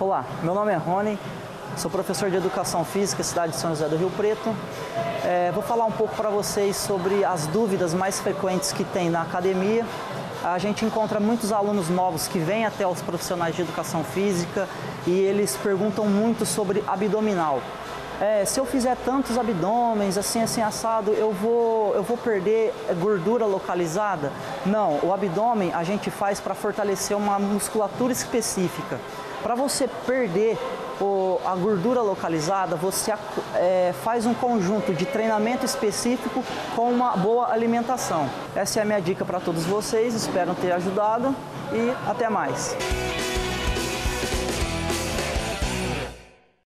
Olá, meu nome é Rony, sou professor de Educação Física, cidade de São José do Rio Preto. É, vou falar um pouco para vocês sobre as dúvidas mais frequentes que tem na academia. A gente encontra muitos alunos novos que vêm até os profissionais de Educação Física e eles perguntam muito sobre abdominal. É, se eu fizer tantos abdômenes, assim, assim, assado, eu vou, eu vou perder gordura localizada? Não, o abdômen a gente faz para fortalecer uma musculatura específica. Para você perder o, a gordura localizada, você é, faz um conjunto de treinamento específico com uma boa alimentação. Essa é a minha dica para todos vocês, espero ter ajudado e até mais.